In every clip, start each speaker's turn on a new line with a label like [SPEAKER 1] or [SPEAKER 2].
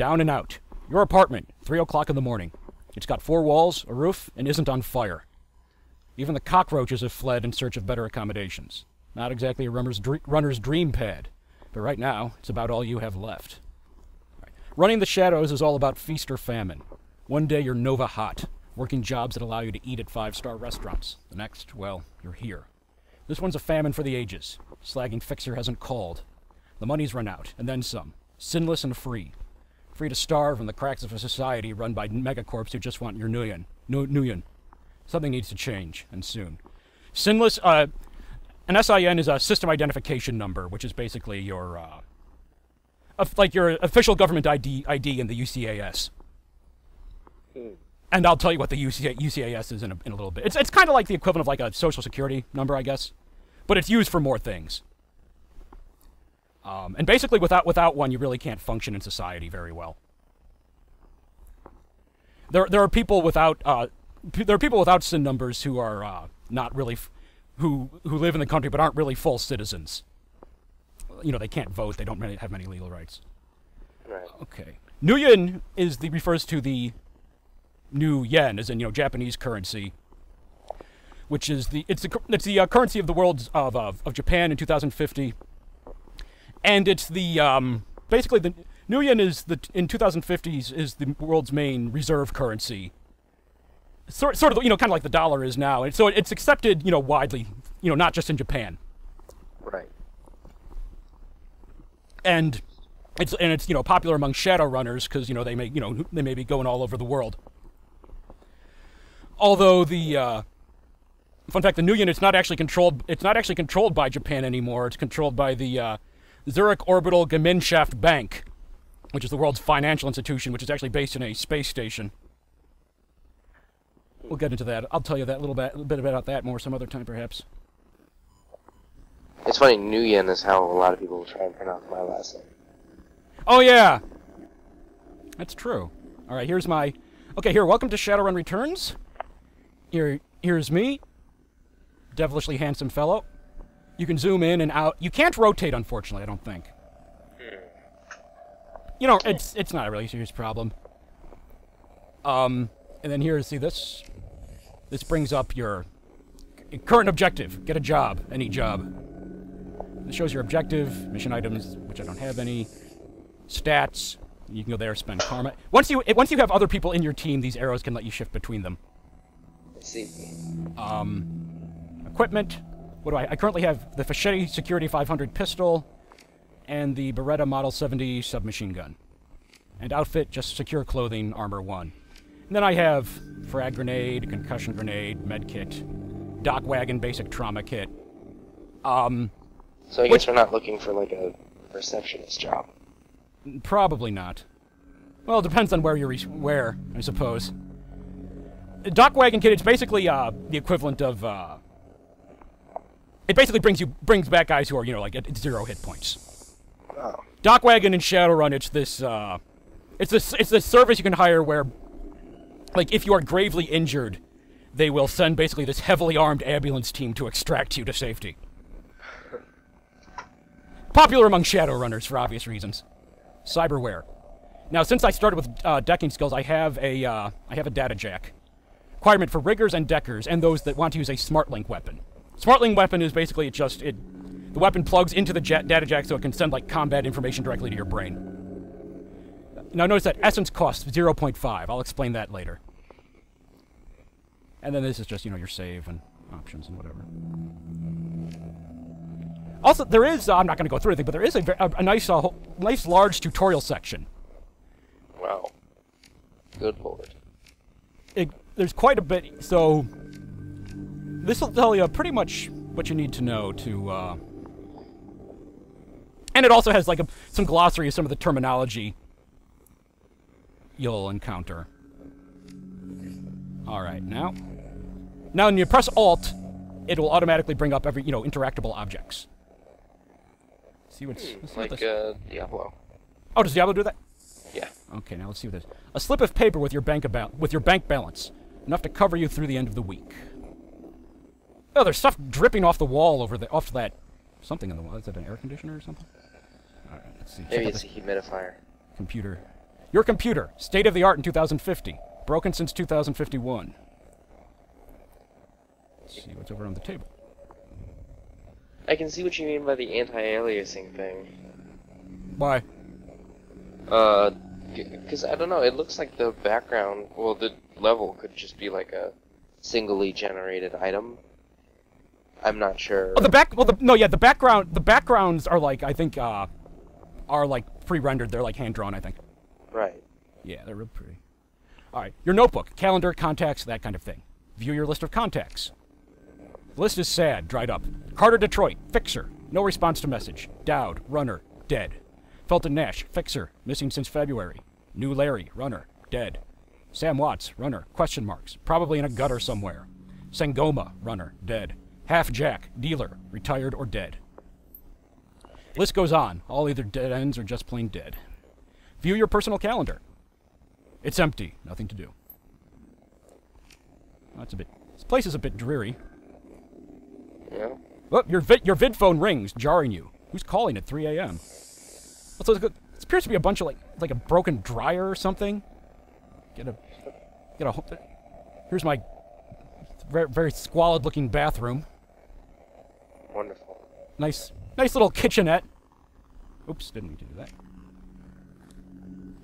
[SPEAKER 1] Down and out. Your apartment, 3 o'clock in the morning. It's got four walls, a roof, and isn't on fire. Even the cockroaches have fled in search of better accommodations. Not exactly a runner's, dr- runner's dream pad, but right now, it's about all you have left. Right. Running the shadows is all about feast or famine. One day you're Nova Hot, working jobs that allow you to eat at five star restaurants. The next, well, you're here. This one's a famine for the ages. Slagging Fixer hasn't called. The money's run out, and then some. Sinless and free. Free to starve in the cracks of a society run by megacorps who just want your Nuyen. Nu- Nuyen. Something needs to change, and soon. Sinless, uh, an SIN is a system identification number, which is basically your, uh, like your official government ID, ID in the UCAS. And I'll tell you what the UCA, UCAS is in a, in a little bit. It's, it's kind of like the equivalent of like a social security number, I guess, but it's used for more things. Um, and basically, without without one, you really can't function in society very well. There there are people without uh, there are people without SIN numbers who are uh, not really f- who who live in the country but aren't really full citizens. You know, they can't vote. They don't really have many legal rights.
[SPEAKER 2] Right.
[SPEAKER 1] Okay. Nuyen is the refers to the new yen, as in you know Japanese currency, which is the it's the it's the uh, currency of the world of, of of Japan in 2050, and it's the um basically the new yen is the in 2050s is the world's main reserve currency. Sort sort of you know kind of like the dollar is now, and so it's accepted you know widely you know not just in Japan.
[SPEAKER 2] Right.
[SPEAKER 1] and it's and it's you know popular among shadow runners because you know they may you know they may be going all over the world. Although the uh, fun fact, the new unit's not actually controlled. It's not actually controlled by Japan anymore. It's controlled by the uh, Zurich Orbital Gemeinschaft Bank, which is the world's financial institution, which is actually based in a space station. We'll get into that. I'll tell you that a little bit, bit about that more some other time, perhaps.
[SPEAKER 2] It's funny, Nguyen is how a lot of people try and pronounce my last name.
[SPEAKER 1] Oh yeah, that's true. All right, here's my. Okay, here. Welcome to Shadowrun Returns. Here, here's me, devilishly handsome fellow. You can zoom in and out. You can't rotate, unfortunately. I don't think. You know, it's it's not a really serious problem. Um, and then here, see this. This brings up your current objective. Get a job, any job. This shows your objective, mission items, which I don't have any stats. You can go there, spend karma. Once you once you have other people in your team, these arrows can let you shift between them.
[SPEAKER 2] Let's see.
[SPEAKER 1] Equipment. What do I? I currently have the Fichetti Security 500 pistol and the Beretta Model 70 submachine gun. And outfit, just secure clothing, armor one. And then I have frag grenade, concussion grenade, med kit, DocWagon basic trauma kit. Um,
[SPEAKER 2] So I
[SPEAKER 1] Which-
[SPEAKER 2] guess we're not looking for like a receptionist job.
[SPEAKER 1] Probably not. Well, it depends on where you're re- where, I suppose. DocWagon kit. It's basically uh, the equivalent of. Uh, it basically brings you brings back guys who are you know like at zero hit points.
[SPEAKER 2] Oh.
[SPEAKER 1] DocWagon and Shadowrun. It's this. Uh, it's this. It's this service you can hire where, like, if you are gravely injured, they will send basically this heavily armed ambulance team to extract you to safety. Popular among Shadowrunners for obvious reasons. Cyberware. Now, since I started with uh, decking skills, I have a uh, I have a data jack. Requirement for riggers and deckers, and those that want to use a SmartLink weapon. SmartLink weapon is basically it just it. The weapon plugs into the jet data jack so it can send like combat information directly to your brain. Now notice that essence costs 0.5. I'll explain that later. And then this is just you know your save and options and whatever. Also, there is uh, I'm not going to go through everything, but there is a, a, a nice uh, nice large tutorial section.
[SPEAKER 2] Wow. Good lord.
[SPEAKER 1] it, there's quite a bit. So this will tell you pretty much what you need to know to. Uh, and it also has like a, some glossary of some of the terminology you'll encounter. All right, now, now when you press Alt, it will automatically bring up every you know interactable objects. See what's what
[SPEAKER 2] Like uh, Diablo.
[SPEAKER 1] Oh, does Diablo do that?
[SPEAKER 2] Yeah.
[SPEAKER 1] Okay, now let's see what this. A slip of paper with your bank about with your bank balance, enough to cover you through the end of the week. Oh, there's stuff dripping off the wall over the off that something in the wall. Is that an air conditioner or something? All right, let's see.
[SPEAKER 2] Maybe it's a humidifier.
[SPEAKER 1] computer. Your computer, state of the art in 2050, broken since 2051. Let's see what's over on the table.
[SPEAKER 3] I can see what you mean by the anti-aliasing thing.
[SPEAKER 1] Why?
[SPEAKER 3] Uh, because I don't know, it looks like the background, well, the level could just be like a singly generated item. I'm not sure.
[SPEAKER 1] Oh, the back. Well, the, no, yeah, the background. The backgrounds are like I think uh, are like pre-rendered. They're like hand drawn. I think.
[SPEAKER 3] Right.
[SPEAKER 1] Yeah, they're real pretty. All right, your notebook, calendar, contacts, that kind of thing. View your list of contacts. The list is sad, dried up. Carter Detroit, fixer, no response to message. Dowd, runner, dead. Felton Nash, fixer, missing since February. New Larry, runner, dead. Sam Watts, runner, question marks, probably in a gutter somewhere. Sangoma, runner, dead. Half Jack, dealer, retired or dead. List goes on, all either dead ends or just plain dead. View your personal calendar. It's empty, nothing to do. That's a bit. This place is a bit dreary.
[SPEAKER 3] Yeah.
[SPEAKER 1] Oh, your vid, your vid phone rings, jarring you. Who's calling at 3 a.m.? Also, it appears to be a bunch of like like a broken dryer or something. Get a get a. Here's my very, very squalid-looking bathroom. Nice, nice little kitchenette. Oops, didn't mean to do that.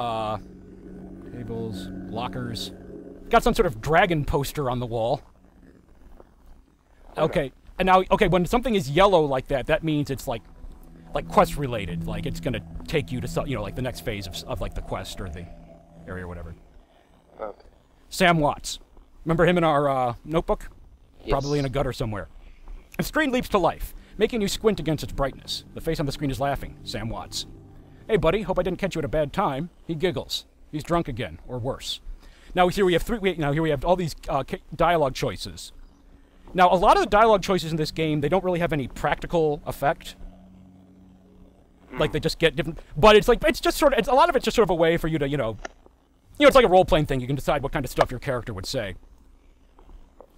[SPEAKER 1] Uh, tables, lockers. Got some sort of dragon poster on the wall. Okay, and now, okay, when something is yellow like that, that means it's like, like quest related. Like it's gonna take you to some, you know, like the next phase of, of like the quest or the area or whatever.
[SPEAKER 3] Okay.
[SPEAKER 1] Sam Watts. Remember him in our uh, notebook? Probably in a gutter somewhere. The screen leaps to life, making you squint against its brightness. The face on the screen is laughing. Sam Watts. Hey, buddy, hope I didn't catch you at a bad time. He giggles. He's drunk again, or worse. Now here we have three. We, now here we have all these uh, dialogue choices. Now a lot of the dialogue choices in this game they don't really have any practical effect. Like they just get different, but it's like it's just sort of it's a lot of it's just sort of a way for you to you know, you know it's like a role playing thing. You can decide what kind of stuff your character would say,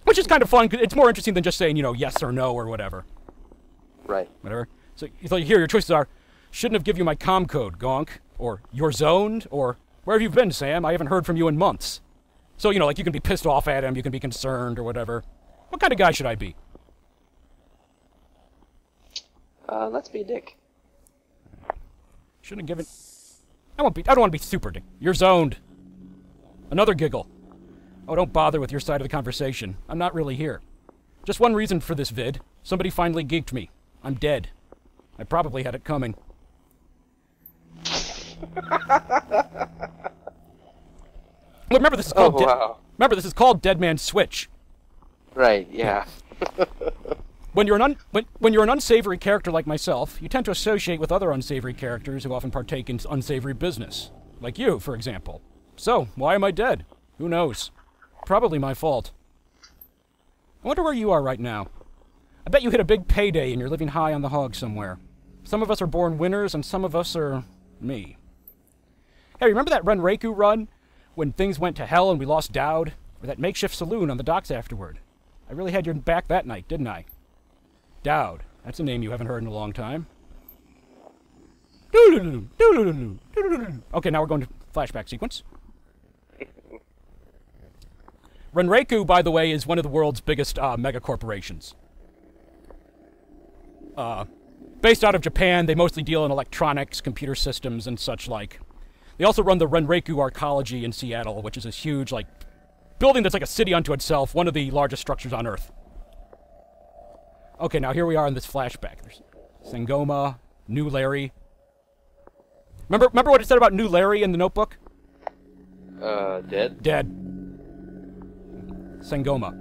[SPEAKER 1] which is kind of fun. 'cause it's more interesting than just saying you know yes or no or whatever
[SPEAKER 3] Right.
[SPEAKER 1] whatever. So, so here your choices are: shouldn't have given you my com code, Gonk, or you're zoned, or where have you been, Sam? I haven't heard from you in months. So you know, like you can be pissed off at him, you can be concerned or whatever. What kind of guy should I be?
[SPEAKER 3] Uh, let's be a dick.
[SPEAKER 1] Shouldn't have given. I won't be. I don't want to be super. Dick. You're zoned. Another giggle. Oh, don't bother with your side of the conversation. I'm not really here. Just one reason for this vid. Somebody finally geeked me. I'm dead. I probably had it coming. Remember this is
[SPEAKER 3] Oh,
[SPEAKER 1] called. Dead-
[SPEAKER 3] wow.
[SPEAKER 1] remember this is called Dead Man's Switch.
[SPEAKER 3] Right, yeah.
[SPEAKER 1] When you're an un- when, when you're an unsavory character like myself, you tend to associate with other unsavory characters who often partake in unsavory business, like you, for example. So, why am I dead? Who knows? Probably my fault. I wonder where you are right now. I bet you hit a big payday and you're living high on the hog somewhere. Some of us are born winners and some of us are me. Hey, remember that Renraku run when things went to hell and we lost Dowd? Or that makeshift saloon on the docks afterward? I really had your back that night, didn't I? Dowd. That's a name you haven't heard in a long time. Okay, now we're going to flashback sequence. Renraku, by the way, is one of the world's biggest uh, mega corporations. Uh, based out of Japan, they mostly deal in electronics, computer systems, and such like. They also run the Renraku Arcology in Seattle, which is this huge, like, building that's like a city unto itself, one of the largest structures on Earth. Okay, now here we are in this flashback. There's Sangoma, New Larry. Remember, remember what it said about New Larry in the notebook?
[SPEAKER 3] Uh, dead?
[SPEAKER 1] Dead. Sangoma.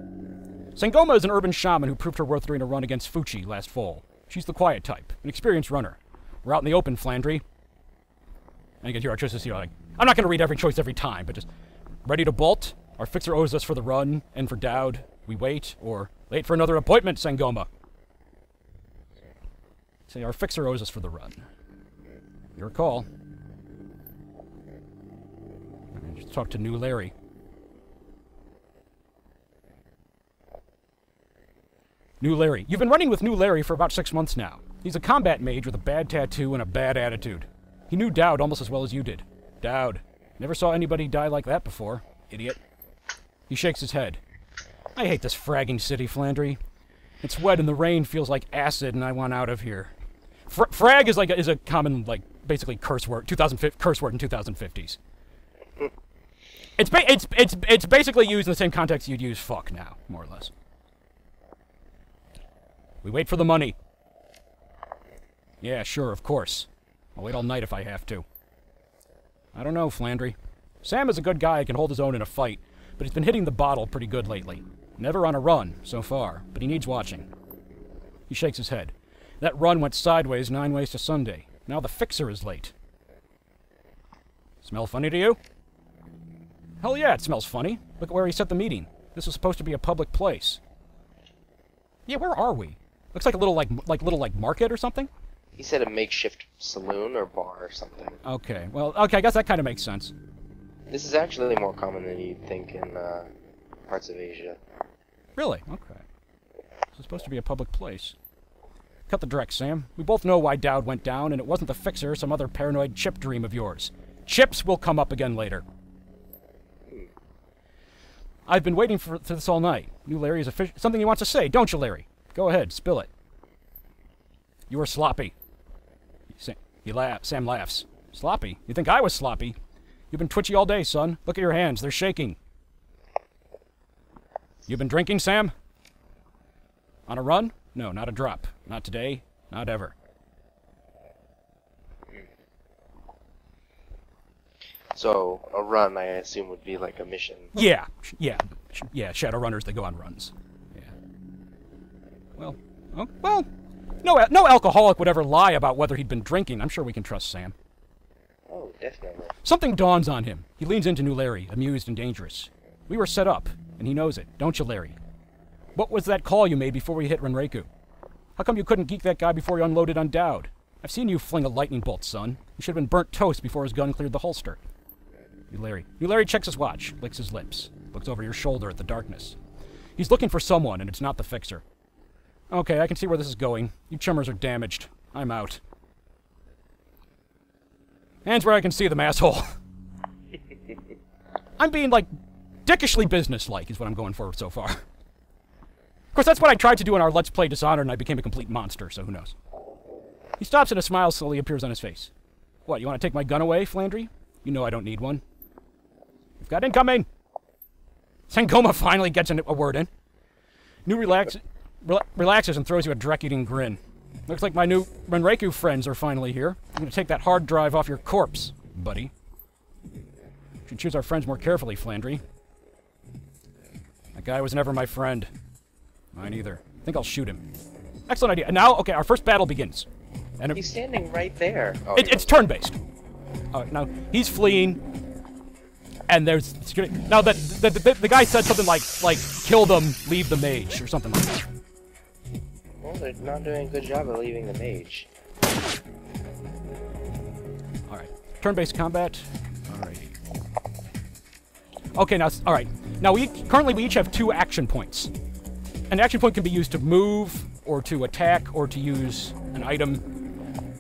[SPEAKER 1] Sangoma is an urban shaman who proved her worth during a run against Fuchi last fall. She's the quiet type, an experienced runner. We're out in the open, Flandry. And you can hear our choices here. Like, I'm not going to read every choice every time, but just ready to bolt. Our fixer owes us for the run, and for Dowd, we wait, or late for another appointment, Sangoma. Say our fixer owes us for the run. Your call. Just talk to New Larry. New Larry. You've been running with New Larry for about six months now. He's a combat mage with a bad tattoo and a bad attitude. He knew Dowd almost as well as you did. Dowd. Never saw anybody die like that before, idiot. He shakes his head. I hate this fragging city, Flandry. It's wet and the rain feels like acid, and I want out of here. Fr- frag is like a, is a common like basically curse word, 2005 curse word in 2050s. It's it's it's it's basically used in the same context you'd use fuck now, more or less. We wait for the money. Yeah, sure, of course. I'll wait all night if I have to. I don't know, Flandry. Sam is a good guy, can hold his own in a fight, but he's been hitting the bottle pretty good lately. Never on a run, so far, but he needs watching. He shakes his head. That run went sideways nine ways to Sunday. Now the fixer is late. Smell funny to you? Hell yeah, it smells funny. Look at where he set the meeting. This was supposed to be a public place. Yeah, where are we? Looks like a little like like little like market or something.
[SPEAKER 3] He said a makeshift saloon or bar or something.
[SPEAKER 1] Okay, well, okay, I guess that kind of makes sense.
[SPEAKER 3] This is actually more common than you'd think in uh, parts of Asia.
[SPEAKER 1] Really? Okay. This is supposed to be a public place. Cut the direct, Sam. We both know why Dowd went down, and it wasn't the fixer, some other paranoid chip dream of yours. Chips will come up again later. I've been waiting for, for this all night. New Larry is. Something he wants to say, don't you, Larry? Go ahead, spill it. You were sloppy. He la- Sam laughs. Sloppy? You think I was sloppy? You've been twitchy all day, son. Look at your hands. They're shaking. You've been drinking, Sam? On a run? No, not a drop. Not today. Not ever.
[SPEAKER 3] So a run, I assume, would be like a mission.
[SPEAKER 1] Yeah, yeah, yeah. Shadowrunners, they go on runs. Well, oh, well, no, no alcoholic would ever lie about whether he'd been drinking. I'm sure we can trust Sam.
[SPEAKER 3] Oh, definitely.
[SPEAKER 1] Something dawns on him. He leans into New Larry, amused and dangerous. We were set up, and he knows it, don't you, Larry? What was that call you made before we hit Renraku? How come you couldn't geek that guy before you unloaded on Dowd? I've seen you fling a lightning bolt, son. You should have been burnt toast before his gun cleared the holster. New Larry. New Larry checks his watch, licks his lips, looks over your shoulder at the darkness. He's looking for someone, and it's not the fixer. Okay, I can see where this is going. You chummers are damaged. I'm out. Hands where I can see them, asshole. I'm being, like, dickishly businesslike, is what I'm going for so far. Of course, that's what I tried to do in our Let's Play Dishonored, and I became a complete monster, so who knows. He stops and a smile slowly appears on his face. What, you want to take my gun away, Flandry? You know I don't need one. You've got incoming! Sangoma finally gets a word in. New relax- rela- relaxes and throws you a Drek-eating grin. Looks like my new Renraku friends are finally here. I'm gonna take that hard drive off your corpse, buddy. Should choose our friends more carefully, Flandry. That guy was never my friend. Mine either. I think I'll shoot him. Excellent idea. And now, okay, our first battle begins. And it-
[SPEAKER 3] He's standing right there. Oh,
[SPEAKER 1] it, it's turn-based. All right, now he's fleeing, and there's. Now that the, the, the guy said something like like kill them, leave the mage, or something like that.
[SPEAKER 3] They're not doing a good job of leaving the mage.
[SPEAKER 1] All right, turn-based combat. All right. Okay, now all right. Now we currently we each have two action points. An action point can be used to move, or to attack, or to use an item,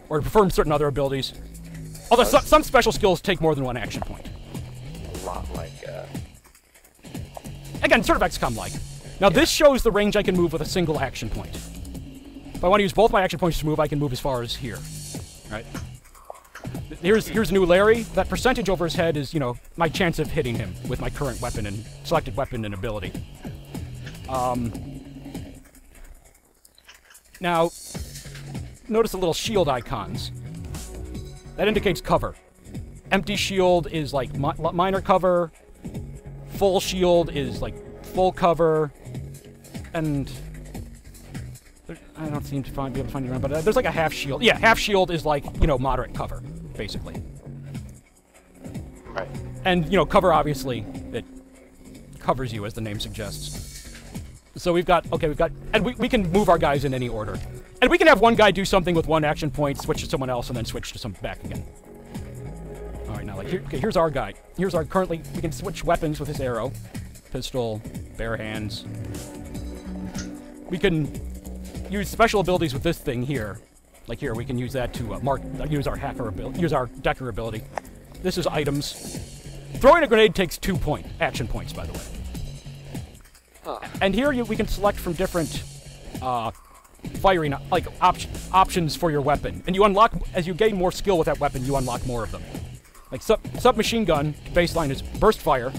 [SPEAKER 1] or to perform certain other abilities. Although some, some special skills take more than one action point.
[SPEAKER 3] A lot like, uh,
[SPEAKER 1] Again, sort of XCOM like. Now, this shows the range I can move with a single action point. If I want to use both my action points to move, I can move as far as here. Right? Here's here's new Larry. That percentage over his head is, you know, my chance of hitting him with my current weapon and selected weapon and ability. Um, now, notice the little shield icons. That indicates cover. Empty shield is like mi- minor cover full shield is like full cover, and I don't seem to find be able to find it around, but uh, there's like a half shield. Yeah, half shield is like you know moderate cover, basically.
[SPEAKER 3] right.
[SPEAKER 1] And you know cover obviously it covers you as the name suggests. So we've got okay, we've got and we, we can move our guys in any order, and we can have one guy do something with one action point, switch to someone else, and then switch to some back again. All right, now like here, okay, here's our guy. Here's our currently we can switch weapons with his arrow, pistol, bare hands. We can use special abilities with this thing here. Like here, we can use that to uh, mark, uh, use our hacker ability, use our decker ability. This is items. throwing a grenade takes two point action points, by the way.
[SPEAKER 3] Huh.
[SPEAKER 1] And here you, we can select from different uh, firing like op- options for your weapon, and you unlock as you gain more skill with that weapon, you unlock more of them. Like sub submachine gun baseline is burst fire,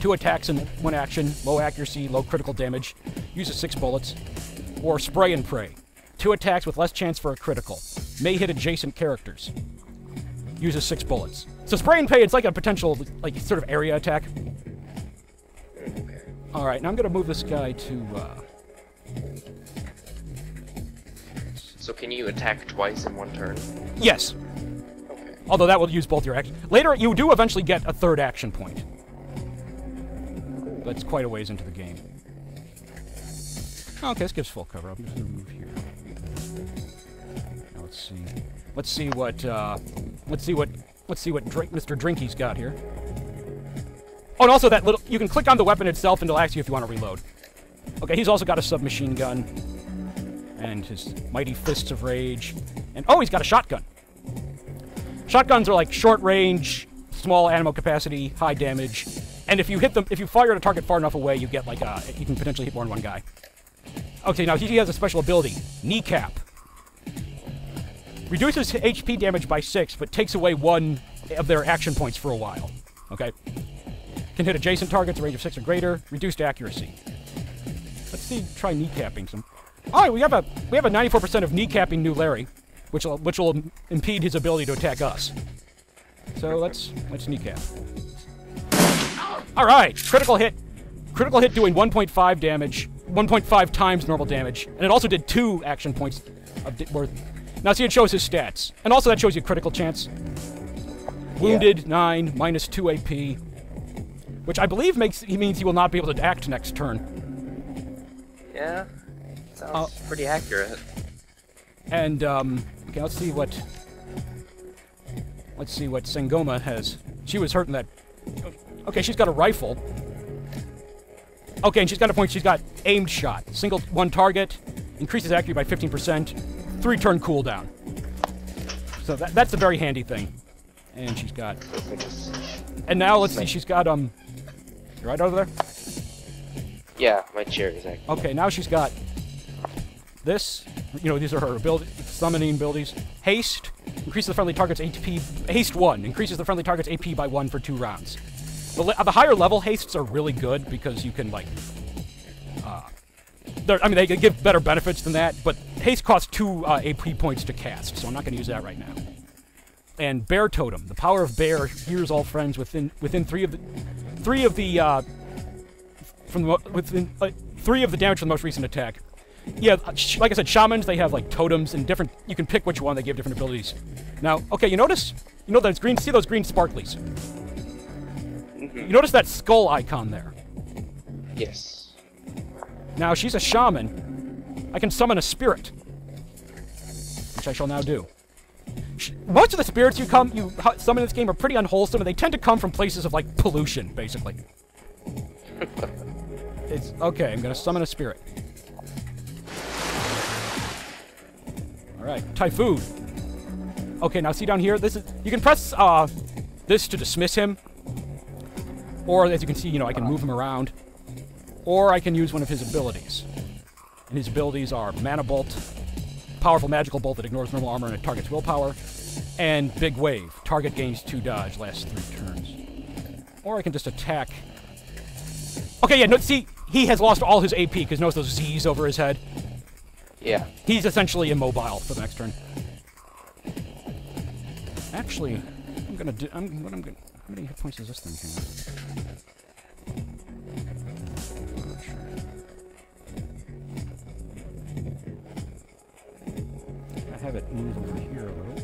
[SPEAKER 1] two attacks in one action, low accuracy, low critical damage, uses six bullets, or spray and pray, two attacks with less chance for a critical, may hit adjacent characters, uses six bullets. So spray and pray, it's like a potential like sort of area attack. All right, now I'm gonna move this guy to. Uh,
[SPEAKER 3] So can you attack twice in one turn?
[SPEAKER 1] yes,
[SPEAKER 3] Okay.
[SPEAKER 1] although that will use both your actions. Later, you do eventually get a third action point. That's quite a ways into the game. Okay, this gives full cover. I'm just gonna move here. Now let's see. Let's see what. Uh, let's see what. Let's see what drink, Mr. Drinky's got here. Oh, and also that little. You can click on the weapon itself, and it'll ask you if you want to reload. Okay, he's also got a submachine gun, and his mighty fists of rage, and oh, he's got a shotgun. Shotguns are like short range, small ammo capacity, high damage, and if you hit them, if you fire at a target far enough away, you get like a, you can potentially hit more than one guy. Okay, now he has a special ability, kneecap. Reduces HP damage by six, but takes away one of their action points for a while. Okay. Can hit adjacent targets, a range of six or greater. Reduced accuracy. Let's see. Try kneecapping some. All right, we have a we have a 94% of kneecapping New Larry, which will which will impede his ability to attack us. So let's let's kneecap. All right, critical hit. Critical hit doing 1.5 damage, 1.5 times normal damage, and it also did two action points of worth. Now see, it shows his stats, and also that shows you critical chance. Wounded nine, minus two AP, which I believe makes he means he will not be able to act next turn.
[SPEAKER 3] Yeah. Sounds
[SPEAKER 1] Uh,
[SPEAKER 3] pretty accurate.
[SPEAKER 1] And um, okay, let's see what let's see what Sangoma has. She was hurting that. Okay, she's got a rifle. Okay, and she's got a point. She's got aimed shot, single one target, increases accuracy by 15%, three turn cooldown. So that, that's a very handy thing. And she's got.
[SPEAKER 2] So if I just-
[SPEAKER 1] And now let's see. She's got um. right over there.
[SPEAKER 3] Yeah, my chair is.
[SPEAKER 1] Okay, now she's got this. You know, these are her ability, summoning abilities. Haste increases the friendly target's AP. Haste one increases the friendly target's AP by one for two rounds. The, the higher level hastes are really good because you can like. Uh, I mean, they give better benefits than that, but haste costs two uh, AP points to cast, so I'm not going to use that right now. And bear totem, the power of bear hears all friends within within three of the three of the uh, from the within uh, three of the damage from the most recent attack. Yeah, uh, like I said, shamans they have like totems and different. You can pick which one they give different abilities. Now, okay, you notice, you know those green. See those green sparklies. You notice that skull icon there.
[SPEAKER 3] Yes.
[SPEAKER 1] Now she's a shaman. I can summon a spirit, which I shall now do. Most of the spirits you come you summon in this game are pretty unwholesome, and they tend to come from places of like pollution, basically. it's okay. I'm gonna summon a spirit. All right, typhoon. Okay, now see down here. This is you can press uh, this to dismiss him, or as you can see, you know I can move him around or I can use one of his abilities. And his abilities are Mana Bolt, powerful magical bolt that ignores normal armor and it targets willpower, and Big Wave, target gains two dodge, lasts three turns. Or I can just attack. Okay, yeah, no, see, he has lost all his AP because notice those Z's over his head.
[SPEAKER 3] Yeah.
[SPEAKER 1] He's essentially immobile for the next turn. Actually, I'm gonna do. I'm what I'm gonna. How many hit points does this thing have? I have it move over here a little.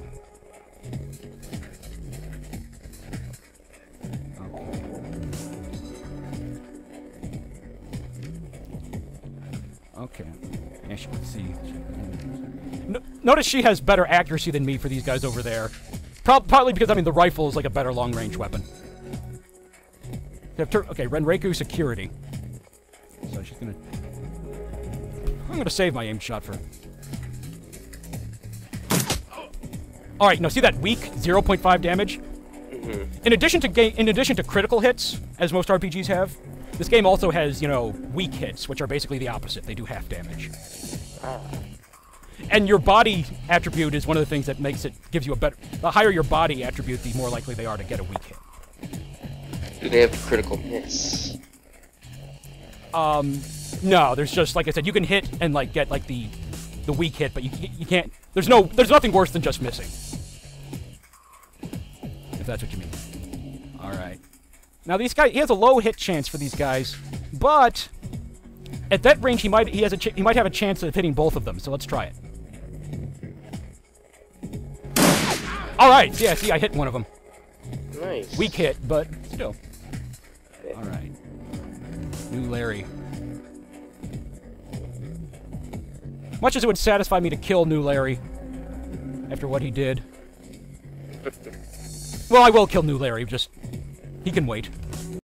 [SPEAKER 1] Okay. Yeah, she can see. No, notice she has better accuracy than me for these guys over there. Prob- partly because, I mean, the rifle is like a better long range weapon. You have tur- okay, Renraku security. So she's gonna. I'm gonna save my aim shot for. Alright, now see that weak 0.5 damage?
[SPEAKER 3] Mm-hmm.
[SPEAKER 1] In addition to ga- in addition to critical hits, as most RPGs have, this game also has you know weak hits, which are basically the opposite. They do half damage. And your body attribute is one of the things that makes it gives you a better. The higher your body attribute, the more likely they are to get a weak hit.
[SPEAKER 3] Do they have critical miss?
[SPEAKER 1] Um, no, there's just like I said, you can hit and like get like the the weak hit, but you you can't. There's no there's nothing worse than just missing. If that's what you mean. All right. Now these guys, he has a low hit chance for these guys, but at that range he might he has a ch- he might have a chance of hitting both of them. So let's try it. All right. Yeah. See, I hit one of them.
[SPEAKER 3] Nice.
[SPEAKER 1] Weak hit, but still. All right. New Larry. Much as it would satisfy me to kill New Larry after what he did. Well, I will kill New Larry, just he can wait.